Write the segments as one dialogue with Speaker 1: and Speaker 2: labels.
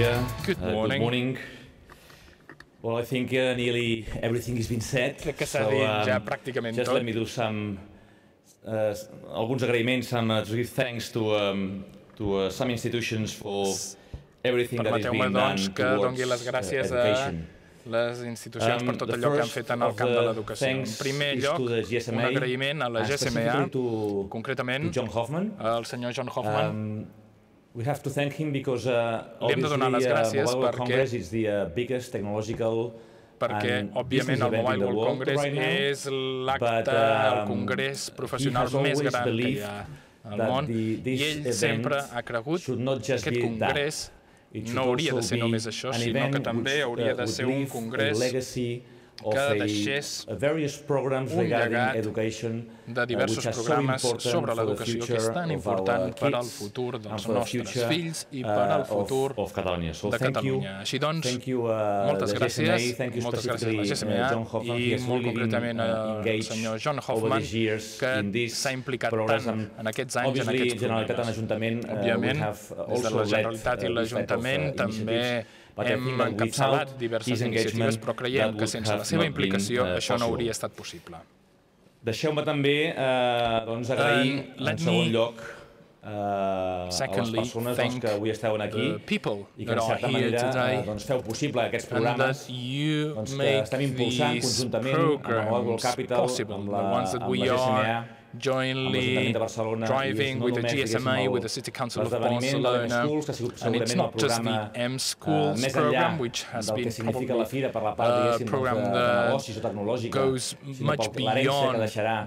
Speaker 1: dia.
Speaker 2: Good
Speaker 1: Uh,
Speaker 2: morning.
Speaker 1: good morning. Well, I think uh, nearly everything has been said.
Speaker 2: Crec que s'ha dit ja pràcticament
Speaker 1: just
Speaker 2: tot.
Speaker 1: let me do some uh, alguns agraïments, some uh, to give thanks to um, to uh, some institutions for everything that is
Speaker 2: Permeteu-me,
Speaker 1: being
Speaker 2: doncs,
Speaker 1: done
Speaker 2: que doni les gràcies
Speaker 1: uh,
Speaker 2: a les institucions
Speaker 1: Um,
Speaker 2: per tot
Speaker 1: the
Speaker 2: allò que han fet en el camp de l'educació. En primer lloc,
Speaker 1: to the
Speaker 2: un
Speaker 1: GSMA,
Speaker 2: agraïment a la
Speaker 1: and
Speaker 2: GSMA,
Speaker 1: to, to
Speaker 2: concretament
Speaker 1: John Hoffman.
Speaker 2: al senyor John Hoffman.
Speaker 1: Um, we have to thank him because uh,
Speaker 2: Li hem de donar les
Speaker 1: obviously, uh,
Speaker 2: gràcies
Speaker 1: Mobile World
Speaker 2: perquè-
Speaker 1: Congress is the uh, biggest technological
Speaker 2: perquè, òbviament, el Mobile
Speaker 1: the
Speaker 2: World Congress
Speaker 1: right now,
Speaker 2: és l'acte,
Speaker 1: but,
Speaker 2: el
Speaker 1: um,
Speaker 2: congrés professional
Speaker 1: has
Speaker 2: més
Speaker 1: always
Speaker 2: gran que hi
Speaker 1: believed
Speaker 2: ha al
Speaker 1: that
Speaker 2: món,
Speaker 1: the-
Speaker 2: i
Speaker 1: this
Speaker 2: ell sempre ha cregut
Speaker 1: should not
Speaker 2: que
Speaker 1: just
Speaker 2: aquest
Speaker 1: be
Speaker 2: congrés no hauria de ser només això, sinó que també hauria
Speaker 1: uh,
Speaker 2: de ser un congrés
Speaker 1: legacy of
Speaker 2: que
Speaker 1: a,
Speaker 2: deixés
Speaker 1: a various programs
Speaker 2: un
Speaker 1: regarding
Speaker 2: llegat
Speaker 1: education
Speaker 2: de
Speaker 1: uh,
Speaker 2: diversos
Speaker 1: which are so
Speaker 2: programes sobre l'educació que és tan important per al futur dels nostres fills i
Speaker 1: uh,
Speaker 2: per al futur
Speaker 1: of Catalonia. So
Speaker 2: de. Catalunya. Així doncs,
Speaker 1: Thank you, uh,
Speaker 2: moltes gràcies,
Speaker 1: GSMA. Thank you
Speaker 2: moltes gràcies a la GSMA
Speaker 1: uh. He
Speaker 2: i molt concretament
Speaker 1: uh,
Speaker 2: al
Speaker 1: engaged
Speaker 2: senyor John Hoffman, que s'ha implicat tant en aquests anys en aquests programes.
Speaker 1: Uh,
Speaker 2: Òbviament,
Speaker 1: we have
Speaker 2: des de
Speaker 1: also
Speaker 2: la Generalitat i
Speaker 1: uh, uh,
Speaker 2: l'Ajuntament també.
Speaker 1: But
Speaker 2: hem encapçalat diverses iniciatives, però creiem que sense la seva implicació
Speaker 1: uh,
Speaker 2: això no hauria estat possible.
Speaker 1: Deixeu-me també eh, doncs, agrair,
Speaker 2: Um,
Speaker 1: en segon lloc, eh, a les
Speaker 2: secondly,
Speaker 1: persones doncs, que avui esteuen aquí i que en certa manera eh,
Speaker 2: today
Speaker 1: doncs, feu possible aquests programes doncs, que estem impulsant conjuntament amb el
Speaker 2: programs
Speaker 1: Capital,
Speaker 2: possible,
Speaker 1: amb la, amb la
Speaker 2: jointly driving with the GSMA, with the City Council of Barcelona, and it's not just the M
Speaker 1: eh,
Speaker 2: Schools program, which has been probably
Speaker 1: la fira per la part,
Speaker 2: a program that goes much beyond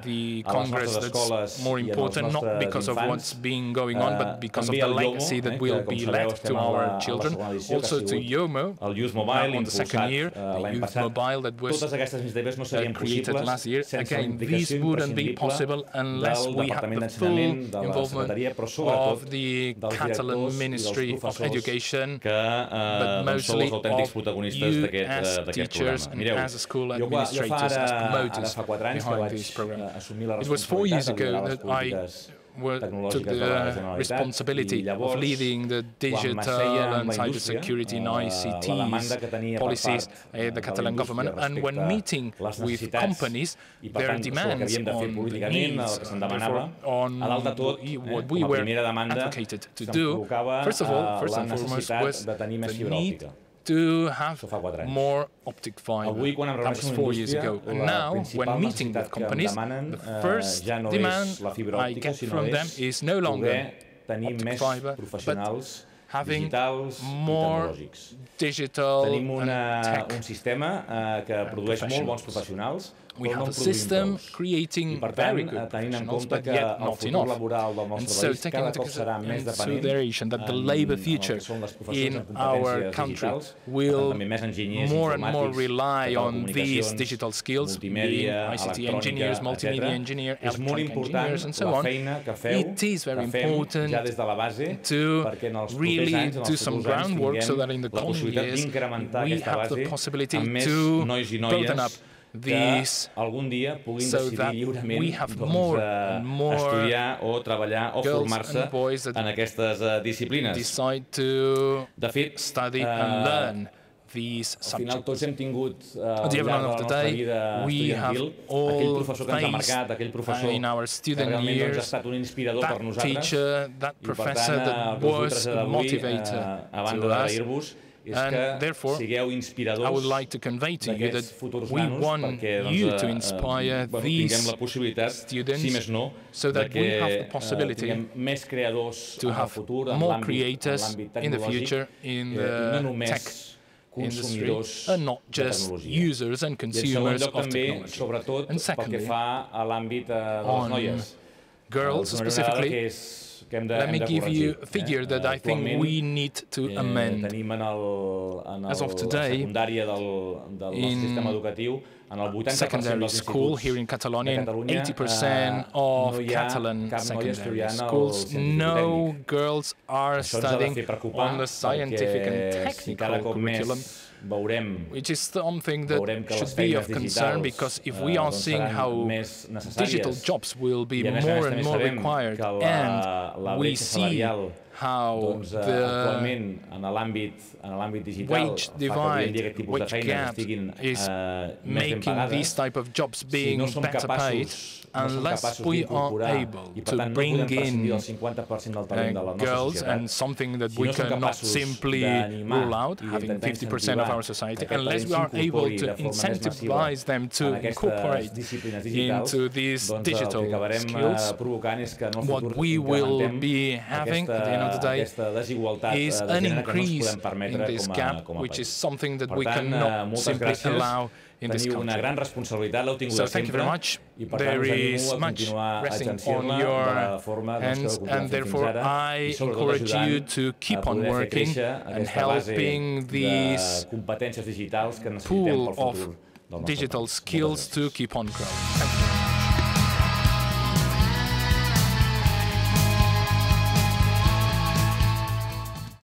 Speaker 2: the Congress that's more important, not because of what's been going on,
Speaker 1: Eh,
Speaker 2: but because of the legacy
Speaker 1: eh,
Speaker 2: that
Speaker 1: que,
Speaker 2: will be left to our children. Also to Yomo, on the second year,
Speaker 1: eh,
Speaker 2: the Youth. Mobile that was created last year. Again, these wouldn't be possible unless we have the full involvement of the Catalan Ministry of Education,
Speaker 1: que eh,
Speaker 2: but
Speaker 1: doncs
Speaker 2: mostly
Speaker 1: autèntics
Speaker 2: of you as
Speaker 1: eh, d'aquest
Speaker 2: teachers and
Speaker 1: Mireu,
Speaker 2: as school
Speaker 1: jo, qua- jo fa
Speaker 2: administrators, as
Speaker 1: ara, ara
Speaker 2: promoters
Speaker 1: fa 4 anys
Speaker 2: behind this program.
Speaker 1: eh,
Speaker 2: It was four years ago that I were,
Speaker 1: la
Speaker 2: the responsibility
Speaker 1: llavors,
Speaker 2: of leading the digital and cybersecurity and
Speaker 1: eh, per
Speaker 2: policies, uh,
Speaker 1: eh,
Speaker 2: the Catalan
Speaker 1: la
Speaker 2: government, and when meeting with companies, their demands on the needs, therefore, on what
Speaker 1: eh,
Speaker 2: we were advocated to do, first of all, first and foremost was the need. To have more optic fiber.
Speaker 1: Avui, quan em
Speaker 2: that
Speaker 1: reuneixo
Speaker 2: was four years ago. And now,
Speaker 1: principal
Speaker 2: when meeting
Speaker 1: necessitat
Speaker 2: with
Speaker 1: que em
Speaker 2: companies,
Speaker 1: demanen,
Speaker 2: the
Speaker 1: eh,
Speaker 2: first
Speaker 1: ja no
Speaker 2: demand
Speaker 1: és la fibra
Speaker 2: I
Speaker 1: òptica,
Speaker 2: get from them
Speaker 1: és
Speaker 2: is no longer
Speaker 1: poder tenir
Speaker 2: optic
Speaker 1: més
Speaker 2: fiber,
Speaker 1: professionals
Speaker 2: having
Speaker 1: digitals
Speaker 2: more
Speaker 1: i tecnològics.
Speaker 2: digital
Speaker 1: Tenim una,
Speaker 2: and tech.
Speaker 1: un sistema eh, que produeix molt bons professionals,
Speaker 2: We have a system creating very good professionals, but yet not enough. And so taking into consideration that the labor future in our country will more and more rely on these digital skills, being ICT engineers, multimedia
Speaker 1: engineers,
Speaker 2: electronic engineers, and so on. It is very important to really do some groundwork so that in the coming years we have the possibility to build
Speaker 1: up
Speaker 2: up
Speaker 1: que
Speaker 2: these
Speaker 1: algun dia puguin
Speaker 2: so
Speaker 1: decidir lliurement doncs,
Speaker 2: more and more
Speaker 1: estudiar o treballar o formar-se en aquestes eh, disciplines.
Speaker 2: decide to
Speaker 1: De fet,
Speaker 2: study
Speaker 1: eh,
Speaker 2: and learn these
Speaker 1: Al final tots hem tingut
Speaker 2: At
Speaker 1: al llarg de la nostra
Speaker 2: day,
Speaker 1: vida estudiantil aquell professor que ens ha marcat, aquell professor
Speaker 2: in our
Speaker 1: que realment doncs, ha
Speaker 2: years,
Speaker 1: estat un inspirador per nosaltres.
Speaker 2: teacher, that
Speaker 1: i per
Speaker 2: professor
Speaker 1: tant,
Speaker 2: that
Speaker 1: el que us vull traslladar avui, eh, a banda d'agrair-vos,
Speaker 2: and therefore, I would like to convey to you that we want you to inspire these students so that we have the possibility to have more creators in the future in the tech industry and not just users and consumers of technology. And secondly, on girls specifically,
Speaker 1: que és, que hem de,
Speaker 2: let
Speaker 1: hem
Speaker 2: me
Speaker 1: de
Speaker 2: give you a figure
Speaker 1: eh?
Speaker 2: that I think we need to
Speaker 1: eh,
Speaker 2: amend.
Speaker 1: Tenim en, el, en el,
Speaker 2: As of
Speaker 1: la
Speaker 2: today,
Speaker 1: secundària del, del
Speaker 2: in
Speaker 1: sistema educatiu, en el 80%
Speaker 2: secondary school here in Catalonia,
Speaker 1: de
Speaker 2: and
Speaker 1: Catalunya,
Speaker 2: 80%
Speaker 1: eh,
Speaker 2: of
Speaker 1: no
Speaker 2: Catalan secondary schools, no girls are studying on the scientific and
Speaker 1: si
Speaker 2: technical
Speaker 1: més
Speaker 2: curriculum
Speaker 1: veurem
Speaker 2: which is something that
Speaker 1: veurem que les
Speaker 2: should be
Speaker 1: feines
Speaker 2: of concern
Speaker 1: digitals,
Speaker 2: because if
Speaker 1: eh,
Speaker 2: we are
Speaker 1: doncs
Speaker 2: seeing
Speaker 1: seran
Speaker 2: how
Speaker 1: més
Speaker 2: digital
Speaker 1: necessàries
Speaker 2: jobs will be
Speaker 1: i a més a més
Speaker 2: more
Speaker 1: també
Speaker 2: and more
Speaker 1: sabem
Speaker 2: required
Speaker 1: que la,
Speaker 2: and
Speaker 1: la
Speaker 2: we
Speaker 1: bretxa
Speaker 2: see
Speaker 1: salarial
Speaker 2: how
Speaker 1: doncs, eh,
Speaker 2: the
Speaker 1: actualment en l'àmbit en l'àmbit digital
Speaker 2: wage
Speaker 1: fa que avui en dia
Speaker 2: divide,
Speaker 1: aquest tipus de
Speaker 2: wage
Speaker 1: feines
Speaker 2: gap
Speaker 1: estiguin
Speaker 2: is
Speaker 1: eh, més ben
Speaker 2: making
Speaker 1: pagades.
Speaker 2: these type of jobs
Speaker 1: si
Speaker 2: being
Speaker 1: no som
Speaker 2: better paid
Speaker 1: capaços no som
Speaker 2: unless
Speaker 1: capaços
Speaker 2: we are
Speaker 1: d'incorporar
Speaker 2: able
Speaker 1: i per
Speaker 2: to
Speaker 1: tant no
Speaker 2: bring
Speaker 1: podem prescindir
Speaker 2: in
Speaker 1: del 50% del talent de la
Speaker 2: uh,
Speaker 1: nostra
Speaker 2: girls
Speaker 1: societat.
Speaker 2: and something that
Speaker 1: Si
Speaker 2: we
Speaker 1: no som
Speaker 2: cannot
Speaker 1: capaços
Speaker 2: simply
Speaker 1: d'animar
Speaker 2: rule out,
Speaker 1: i
Speaker 2: having
Speaker 1: d'intentar
Speaker 2: 50% of
Speaker 1: incentivar
Speaker 2: our society,
Speaker 1: que aquest
Speaker 2: unless we
Speaker 1: talent
Speaker 2: are able
Speaker 1: s'incorpori
Speaker 2: to
Speaker 1: de forma més massiva
Speaker 2: incentivize them to
Speaker 1: en aquestes
Speaker 2: incorporate
Speaker 1: disciplines digitals,
Speaker 2: into these
Speaker 1: doncs
Speaker 2: digital
Speaker 1: el que acabarem
Speaker 2: skills,
Speaker 1: eh, provocant és que en el
Speaker 2: what
Speaker 1: futur
Speaker 2: we will
Speaker 1: incrementem
Speaker 2: be having
Speaker 1: aquesta,
Speaker 2: of the day
Speaker 1: aquesta desigualtat
Speaker 2: is
Speaker 1: eh, de
Speaker 2: an
Speaker 1: que no
Speaker 2: increase
Speaker 1: podem permetre
Speaker 2: in this
Speaker 1: com a,
Speaker 2: gap,
Speaker 1: com a
Speaker 2: which is something that
Speaker 1: Per
Speaker 2: we
Speaker 1: tant, eh,
Speaker 2: cannot simply
Speaker 1: gràcies.
Speaker 2: allow in this
Speaker 1: Teniu una
Speaker 2: country.
Speaker 1: gran responsabilitat, l'heu tingut
Speaker 2: So thank you
Speaker 1: sempre,
Speaker 2: very much.
Speaker 1: i per tant us
Speaker 2: There
Speaker 1: animo
Speaker 2: is
Speaker 1: a
Speaker 2: much
Speaker 1: continuar
Speaker 2: resting on
Speaker 1: exercint-la
Speaker 2: your
Speaker 1: de la forma doncs, que
Speaker 2: hands,
Speaker 1: continuem
Speaker 2: and
Speaker 1: fins
Speaker 2: therefore
Speaker 1: ara,
Speaker 2: I encourage you to keep on working and helping these
Speaker 1: competències digitals que necessitem
Speaker 2: pool
Speaker 1: pel
Speaker 2: of
Speaker 1: futur
Speaker 2: digital skills to keep on growing.